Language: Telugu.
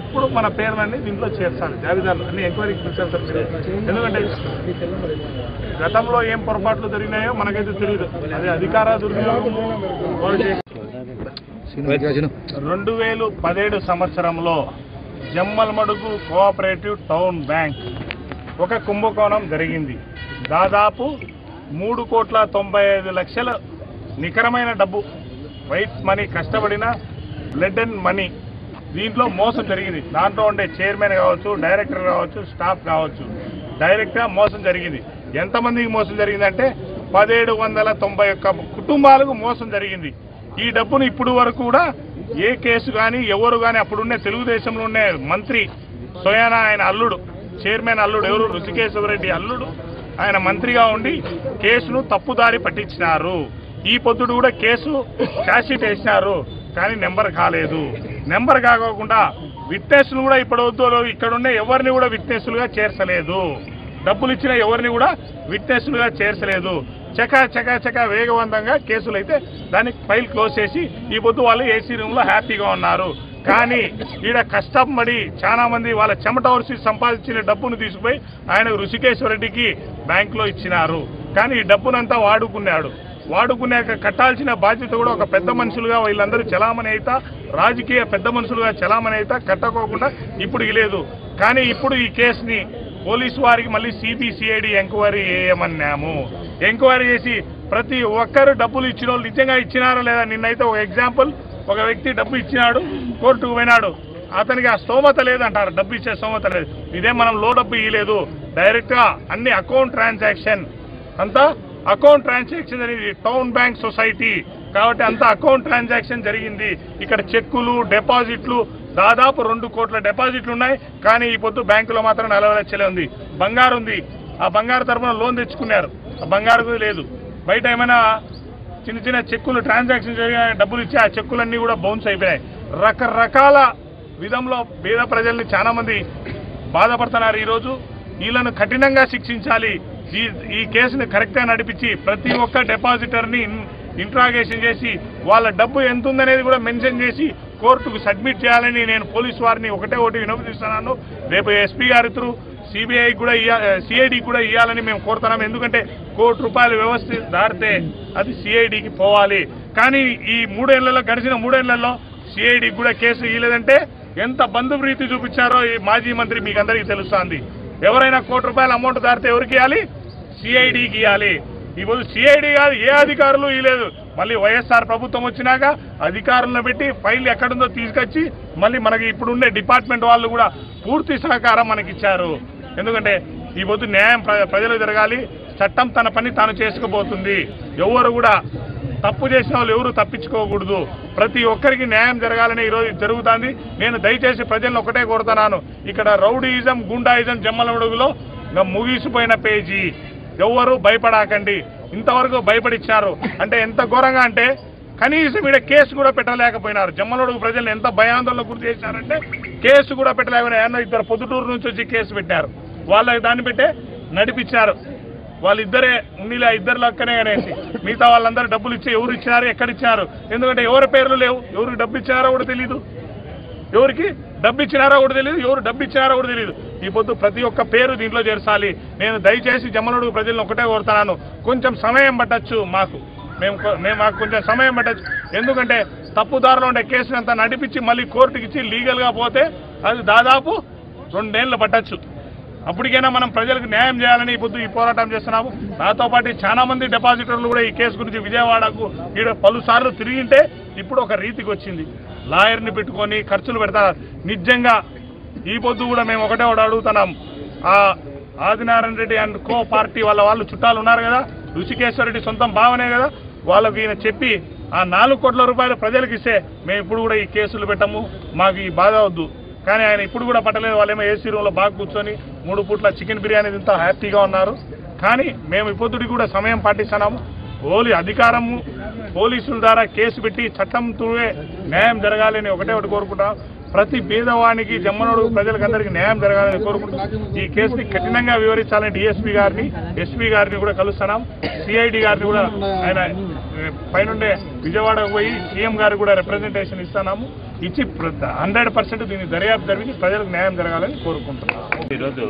ఇప్పుడు మన పేర్లన్నీ దీంట్లో చేర్చాలి జాబితాలు అన్ని ఎంక్వైరీకి పిలిచారు సార్ మీరు. ఎందుకంటే గతంలో ఏం పొరపాట్లు జరిగినాయో మనకైతే తెలియదు అది అధికార దుర్వినియోగం రెండు వేలు పదిహేడు సంవత్సరంలో జమ్మల్మడుగు కోఆపరేటివ్ టౌన్ బ్యాంక్ ఒక కుంభకోణం జరిగింది. దాదాపు మూడు కోట్ల తొంభై ఐదు లక్షల నికరమైన డబ్బు వైట్ మనీ కష్టపడిన బ్లడ్ అండ్ మనీ దీంట్లో మోసం జరిగింది. దాంట్లో ఉండే చైర్మన్ కావచ్చు డైరెక్టర్ కావచ్చు స్టాఫ్ కావచ్చు. డైరెక్ట్గా మోసం జరిగింది. ఎంతమందికి మోసం జరిగిందంటే పదిహేడు వందల తొంభై ఒక్క కుటుంబాలకు మోసం జరిగింది. ఈ డబ్బును ఇప్పుడు వరకు కూడా ఏ కేసు కానీ ఎవరు కానీ అప్పుడున్నే తెలుగుదేశంలో ఉండే మంత్రి సోయానా ఆయన అల్లుడు చైర్మన్ అల్లుడు ఎవరు? రుచికేశ్వరరెడ్డి అల్లుడు ఆయన మంత్రిగా ఉండి కేసును తప్పుదారి పట్టించినారు. ఈ పొద్దుడు కూడా కేసు ఛార్జ్షీట్ వేసినారు. కానీ నెంబర్ కాలేదు. నెంబర్ కాకోకుండా విట్నెస్లు కూడా ఇప్పుడు వద్దు ఇక్కడ ఉండే ఎవరిని కూడా విట్నెస్లుగా చేర్చలేదు. డబ్బులు ఇచ్చిన ఎవరిని కూడా విట్నెస్లుగా చేర్చలేదు. చకా చకా చకా వేగవంతంగా కేసులు అయితే దానికి ఫైల్ క్లోజ్ చేసి ఈ పొద్దు వాళ్ళు ఏసీ రూమ్లో హ్యాపీగా ఉన్నారు. కానీ ఈడ కష్టపడి చాలా మంది వాళ్ళ చెమట వరిసి సంపాదించిన డబ్బును తీసుకుపోయి ఆయన ఋషికేశ్వర రెడ్డికి బ్యాంకులో ఇచ్చినారు. కానీ ఈ డబ్బునంతా వాడుకున్నాడు. వాడుకునే కట్టాల్సిన బాధ్యత కూడా ఒక పెద్ద మనుషులుగా వీళ్ళందరూ చలామణి అవుతా రాజకీయ పెద్ద మనుషులుగా చలామణి అయితా కట్టకోకుండా ఇప్పుడు లేదు. కానీ ఇప్పుడు ఈ కేసుని పోలీసు వారికి మళ్ళీ సిబిసిఐడి ఎంక్వైరీ చేయమన్నాము. ఎంక్వైరీ చేసి ప్రతి ఒక్కరు డబ్బులు ఇచ్చిన వాళ్ళు నిజంగా ఇచ్చినారా లేదా నిన్నైతే ఒక ఎగ్జాంపుల్ ఒక వ్యక్తి డబ్బు ఇచ్చినాడు కోర్టుకు పోయినాడు. అతనికి ఆ స్తోమత లేదంటారు డబ్బు ఇచ్చే స్తోమత లేదు. ఇదే మనం లో డబ్బు ఇవ్వలేదు డైరెక్ట్గా అన్ని అకౌంట్ ట్రాన్సాక్షన్ అంతా అకౌంట్ ట్రాన్సాక్షన్ అనేది టౌన్ బ్యాంక్ సొసైటీ. కాబట్టి అంతా అకౌంట్ ట్రాన్సాక్షన్ జరిగింది. ఇక్కడ చెక్కులు డిపాజిట్లు దాదాపు రెండు కోట్ల డిపాజిట్లు ఉన్నాయి. కానీ ఈ పొద్దు బ్యాంకులో మాత్రం నలభై లక్షలే ఉంది. బంగారు ఉంది. ఆ బంగారు తరఫున లోన్ తెచ్చుకున్నారు. ఆ బంగారు లేదు. బయట ఏమైనా చిన్న చిన్న చెక్కులు ట్రాన్సాక్షన్ జరిగిన డబ్బులు ఇచ్చి ఆ చెక్కులన్నీ కూడా బౌన్స్ అయిపోయాయి రకరకాల విధంలో పేద ప్రజల్ని చాలామంది బాధపడుతున్నారు ఈరోజు. వీళ్ళను కఠినంగా శిక్షించాలి. ఈ ఈ కేసుని కరెక్ట్గా నడిపించి ప్రతి ఒక్క డిపాజిటర్ని ఇంట్రాగేషన్ చేసి వాళ్ళ డబ్బు ఎంత ఉందనేది కూడా మెన్షన్ చేసి కోర్టుకు సబ్మిట్ చేయాలని నేను పోలీస్ వారిని ఒకటే ఒకటి వినపదిస్తున్నాను రేపు ఎస్పీ గారి త్రూ సిబిఐ కూడా సిఐడి కూడా ఇవ్వాలని మేము కోరుతున్నాం. ఎందుకంటే కోటి రూపాయల వ్యవస్థ దాటితే అది సిఐడికి పోవాలి. కానీ ఈ మూడేళ్ళలో గడిచిన మూడేళ్ళలో సిఐడికి కూడా కేసు ఇవ్వలేదంటే ఎంత బంధుప్రీతి చూపించారో ఈ మాజీ మంత్రి మీకు అందరికీ తెలుస్తోంది. ఎవరైనా కోటి రూపాయల అమౌంట్ దాటితే ఎవరికి ఇవ్వాలి సిఐడికి ఇవ్వాలి ఇప్పుడు సిఐడి కాదు ఏ అధికారులు ఇవ్వలేదు మళ్ళీ వైఎస్ఆర్ ప్రభుత్వం వచ్చినాక అధికారులను పెట్టి ఫైల్ ఎక్కడుందో తీసుకొచ్చి మళ్ళీ మనకి ఇప్పుడు ఉండే డిపార్ట్మెంట్ వాళ్ళు కూడా పూర్తి సహకారం మనకి ఇచ్చారు ఎందుకంటే ఈ పొద్దు న్యాయం ప్ర- జరగాలి. చట్టం తన పని తాను చేసుకుపోతుంది. ఎవరు కూడా తప్పు చేసిన వాళ్ళు ఎవరు తప్పించుకోకూడదు. ప్రతి ఒక్కరికి న్యాయం జరగాలని ఈరోజు జరుగుతుంది. నేను దయచేసి ప్రజలను ఒకటే కోరుతున్నాను. ఇక్కడ రౌడీయిజం గుండాయిజం జమ్మలమడుగులో ముగిసిపోయిన పేజీ. ఎవ్వరూ భయపడాకండి. ఇంతవరకు భయపడిచ్చారు. అంటే ఎంత ఘోరంగా అంటే కనీసం ఇక్కడ కేసు కూడా పెట్టలేకపోయినారు. జమ్మలోడు ప్రజలు ఎంత భయాందోళన గురి చేశారంటే కేసు కూడా పెట్టలేకపోయినా ఇద్దరు పొద్దుటూరు నుంచి వచ్చి కేసు పెట్టారు. వాళ్ళకి దాన్ని పెట్టే నడిపించారు. వాళ్ళిద్దరే ఉన్నిలే ఇద్దరు లక్కనే అనేసి. మిగతా వాళ్ళందరూ డబ్బులు ఇచ్చి ఎవరు ఇచ్చినారు ఎక్కడ ఇచ్చారు ఎందుకంటే ఎవరి పేర్లు లేవు. ఎవరికి డబ్బు ఇచ్చినారో కూడా తెలియదు ఎవరికి డబ్బు ఇచ్చినారో కూడా తెలియదు ఎవరు డబ్బు ఇచ్చినారో కూడా తెలియదు ఈ పొద్దు ప్రతి ఒక్క పేరు దీంట్లో చేర్చాలి. నేను దయచేసి జమ్మనుడు ప్రజలను ఒకటే కోరుతున్నాను. కొంచెం సమయం పట్టచ్చు మాకు. మేము మేము మాకు కొంచెం సమయం పట్టచ్చు. ఎందుకంటే తప్పుదారులో ఉండే కేసుని అంతా నడిపించి మళ్ళీ కోర్టుకి ఇచ్చి లీగల్గా పోతే అది దాదాపు రెండేళ్ళు పట్టచ్చు. అప్పటికైనా మనం ప్రజలకు న్యాయం చేయాలని ఈ పొద్దు ఈ పోరాటం చేస్తున్నాము. నాతో పాటు చాలా మంది డిపాజిటర్లు కూడా ఈ కేసు గురించి విజయవాడకు ఈడ పలుసార్లు తిరిగింటే ఇప్పుడు ఒక రీతికి వచ్చింది. లాయర్ని పెట్టుకొని ఖర్చులు పెడతారు. నిజంగా ఈ పొద్దు కూడా మేము ఒకటే ఒకటి అడుగుతున్నాం. ఆ Adinarayana Reddy and co party వాళ్ళ వాళ్ళు చుట్టాలు ఉన్నారు కదా ఋషికేశ్వర రెడ్డి సొంతం భావనే కదా వాళ్ళకి ఈయన చెప్పి ఆ నాలుగు కోట్ల రూపాయలు ప్రజలకు ఇస్తే మేము ఇప్పుడు కూడా ఈ కేసులు పెట్టము మాకు ఈ బాధ వద్దు. కానీ ఆయన ఇప్పుడు కూడా పట్టలేదు వాళ్ళేమో ఏసీ రూమ్లో బాగా కూర్చొని మూడు పూట్ల చికెన్ బిర్యానీ తింటా హ్యాపీగా ఉన్నారు. కానీ మేము ఇప్పటికి కూడా సమయం పాటిస్తున్నాము. పోలీ అధికారము పోలీసుల ద్వారా కేసు పెట్టి చట్టంతో న్యాయం జరగాలని ఒకటే ఒకటి కోరుకుంటాం ప్రతి పేదవానికి జమ్మనోడు ప్రజలకందరికీ న్యాయం జరగాలని కోరుకుంటున్నాం ఈ కేసుని కఠినంగా వివరించాలని డిఎస్పీ గారిని ఎస్పీ గారిని కూడా కలుస్తున్నాం. సిఐడి గారిని కూడా ఆయన పైనుండే విజయవాడకు పోయి సీఎం గారికి కూడా రిప్రజెంటేషన్ ఇస్తున్నాము. ఇచ్చి హండ్రెడ్ పర్సెంట్ దీన్ని దర్యాప్తు జరిగి ప్రజలకు న్యాయం జరగాలని కోరుకుంటున్నాను ఈరోజు